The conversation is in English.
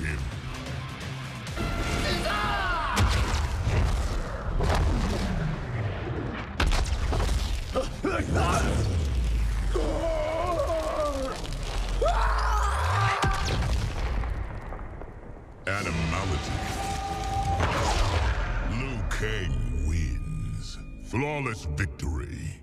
him. Animality. Liu Kang wins. Flawless victory.